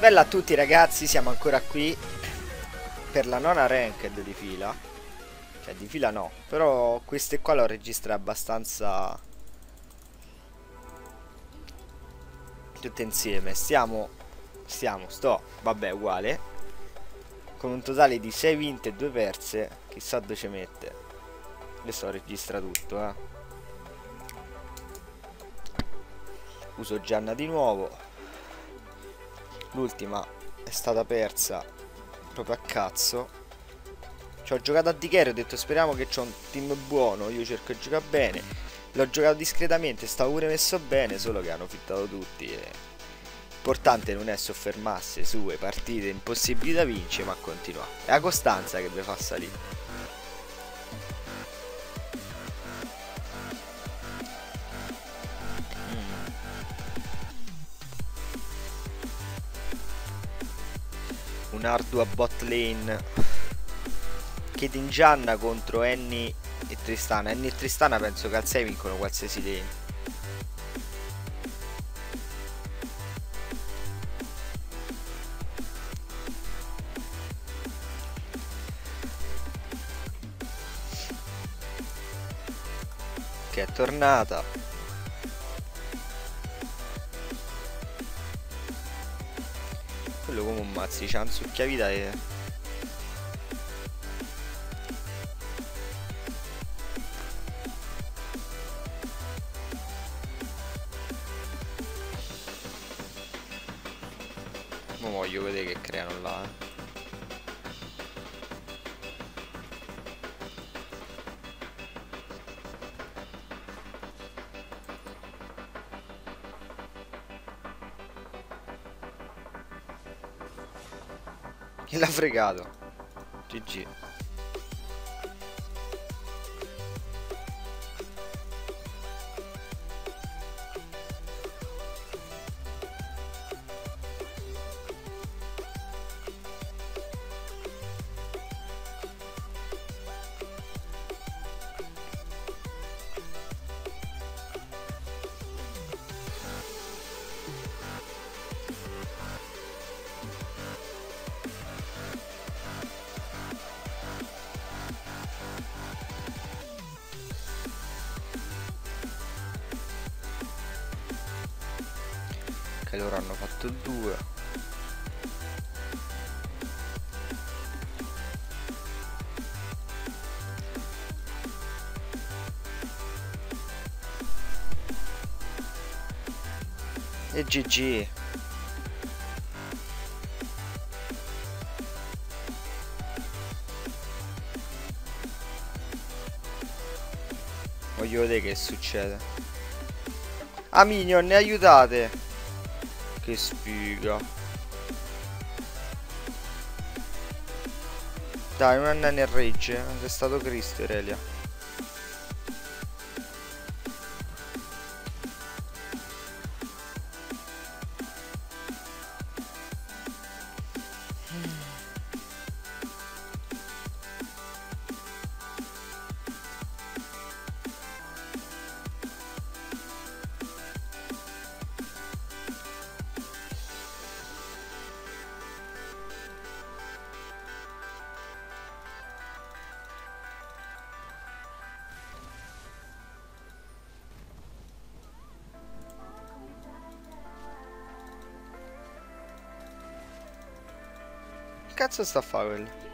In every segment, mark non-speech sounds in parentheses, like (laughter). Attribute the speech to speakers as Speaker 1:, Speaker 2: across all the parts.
Speaker 1: Bella a tutti ragazzi, siamo ancora qui per la nona ranked di fila. Cioè di fila no, però queste qua l'ho registrate abbastanza tutte insieme. Stiamo, stiamo, sto, vabbè uguale, con un totale di 6 vinte e 2 perse, chissà dove ci mette. Adesso registra tutto, eh. Uso Gianna di nuovo l'ultima è stata persa proprio a cazzo ci ho giocato a Dichero ho detto speriamo che c'ho un team buono io cerco di giocare bene l'ho giocato discretamente stavo pure messo bene solo che hanno fittato tutti e... L'importante non è soffermarsi sulle partite impossibili da vincere, ma continuare. È la costanza che vi fa salire. Un'ardua bot lane. Kedin Gianna contro Annie e Tristana. Annie e Tristana penso che al 6 vincono qualsiasi lane. Che è tornata Quello come un succhiavita e... Ma voglio vedere che creano là, eh. Obrigado. GG. Che loro hanno fatto 2 e GG voglio vedere che succede. Ah minion ne aiutate che sfiga. Dai, un anno nel regge. È stato Cristo, Irelia. Cazzo sta a fare quello?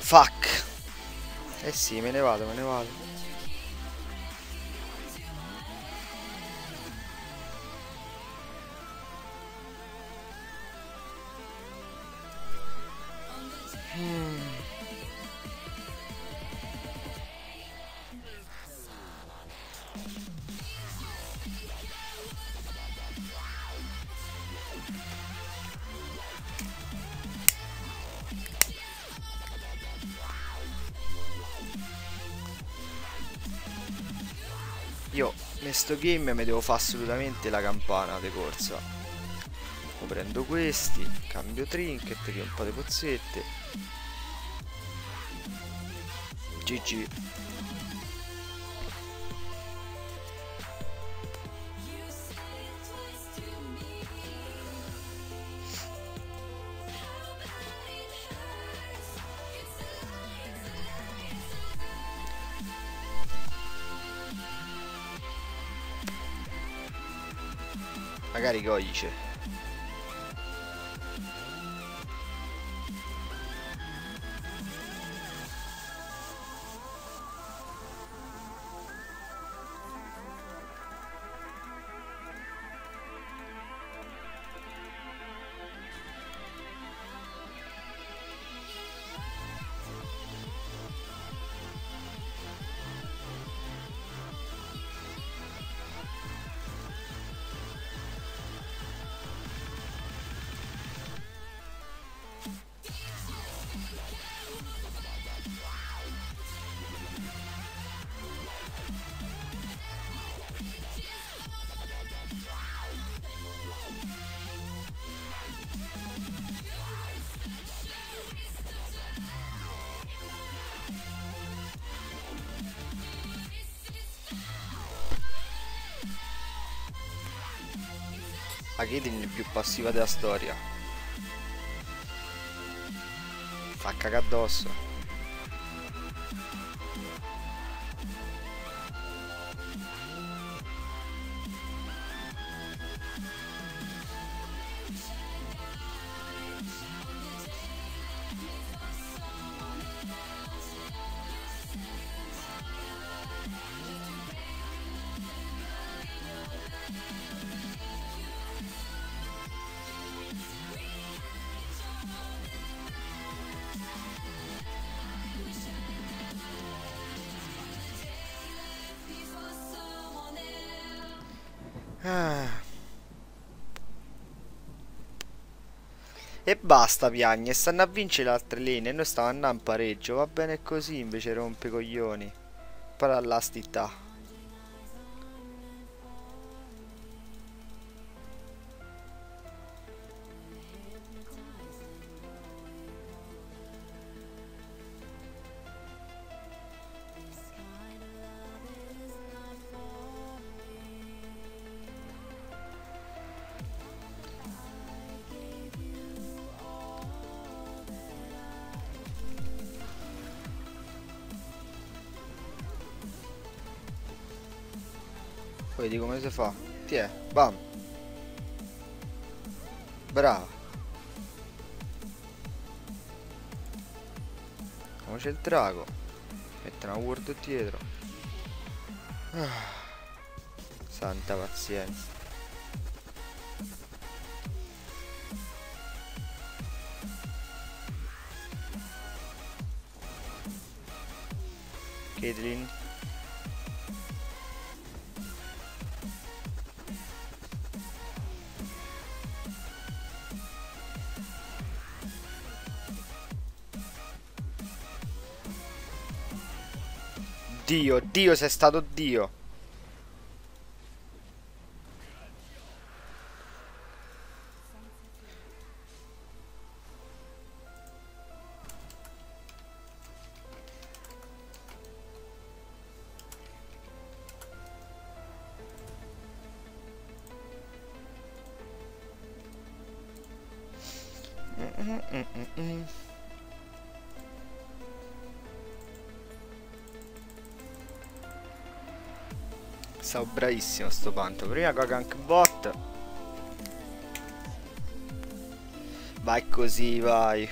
Speaker 1: Fuck eh sì, me ne vado, me ne vado. Io in sto game mi devo fare assolutamente la campana di corsa. Mo prendo questi, cambio trinket, che un po' di pozzette. GG. Magari codice. Caitlyn è più passiva della storia. Fa cagare addosso. E basta piagne, stanno a vincere le altre linee noi stiamo andando in pareggio, va bene così invece rompe coglioni. Poi Vedi come si fa? Ti è, bam. Brava. Come c'è il drago. Mette una word dietro. Ah. Santa pazienza. Caitlyn Dio, Dio, sei stato Dio. Bravissimo sto panto. Prima gank bot. Vai così, vai.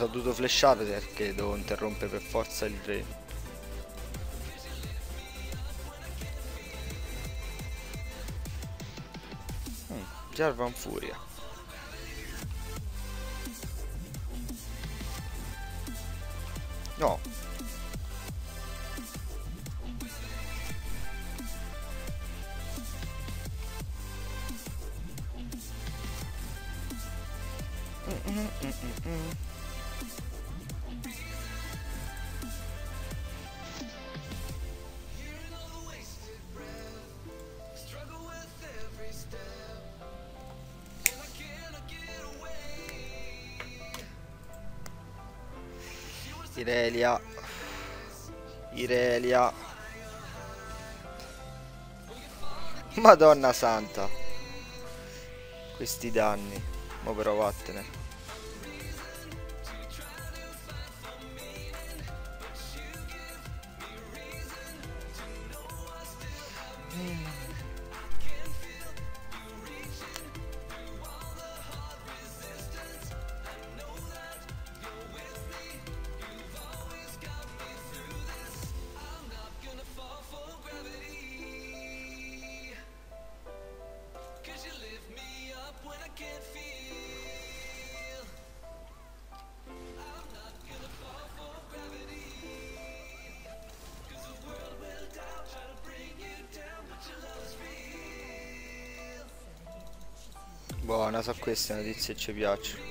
Speaker 1: Sono dovuto flashare perché devo interrompere per forza il re. Mm, Jarvan Furia. No. Mm, mm, Irelia. Irelia. Madonna santa. Questi danni. Ma però vattene Buona, so queste notizie ci piacciono.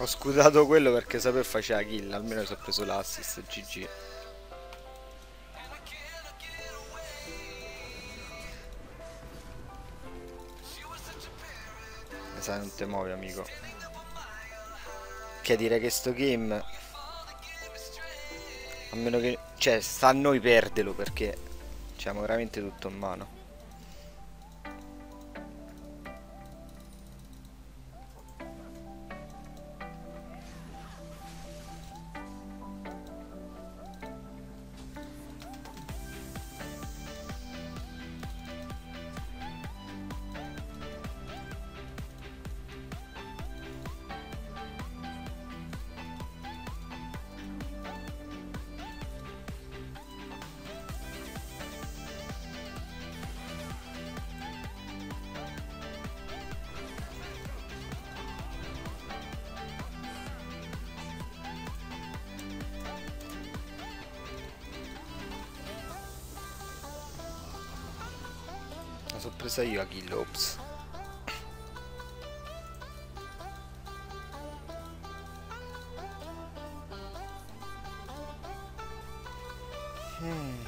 Speaker 1: Ho scutato quello perché sapevo faceva kill, almeno si è preso l'assist, GG. Mi sa non te muovi amico. Che dire che sto game... A meno che... Cioè, sta a noi perderlo perché... Abbiamo veramente tutto in mano. La sorpresa io a Kill Ops. Hmm.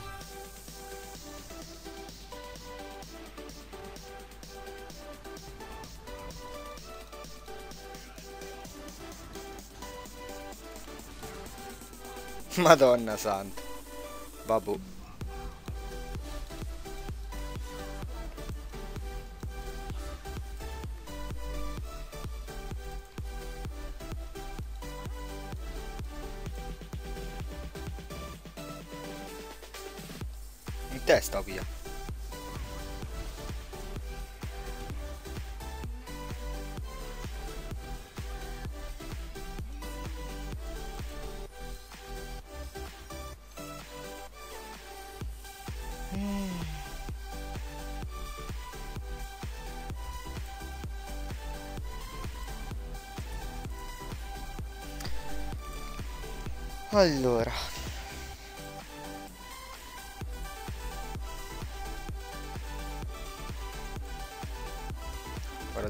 Speaker 1: Madonna santa. Testa via. Allora,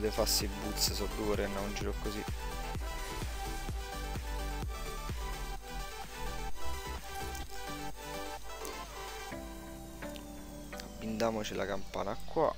Speaker 1: Te fassi boots, so due ore un giro così. Abbindiamoci la campana qua.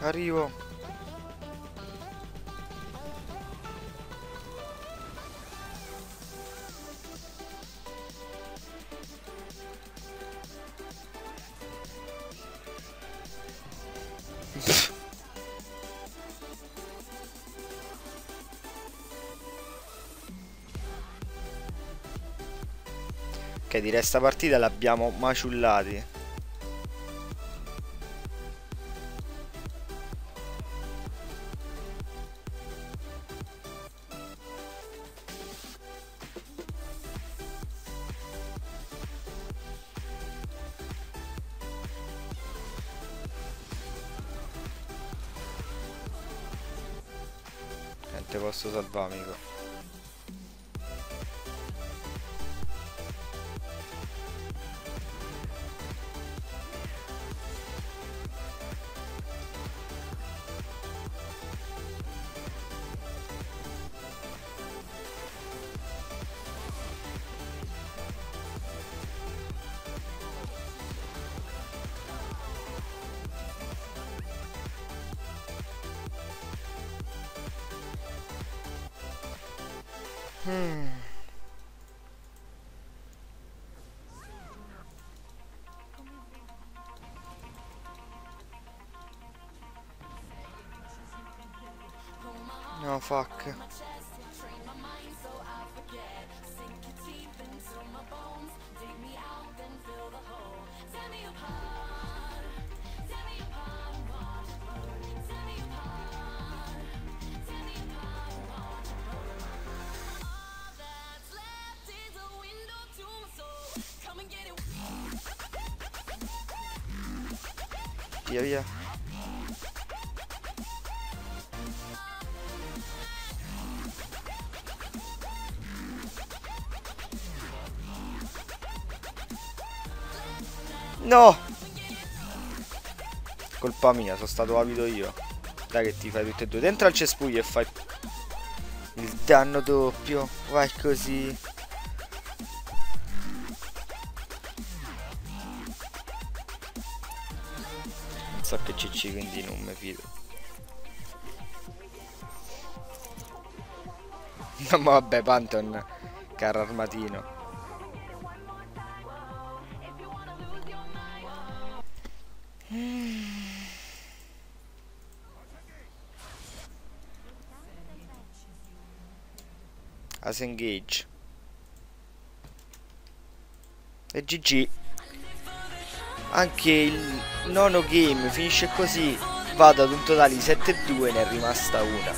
Speaker 1: Arrivo. ok, direi sta partita l'abbiamo maciullati. Posso salvare fuck. No! Colpa mia, sono stato avido io. Dai che ti fai tutte e due. Dentro al cespuglio e fai il danno doppio. Vai così. so che CC quindi non mi fido (laughs) no vabbè Panton carro armatino As engage. E GG anche il nono game finisce così vado ad un totale di 7-2 ne è rimasta una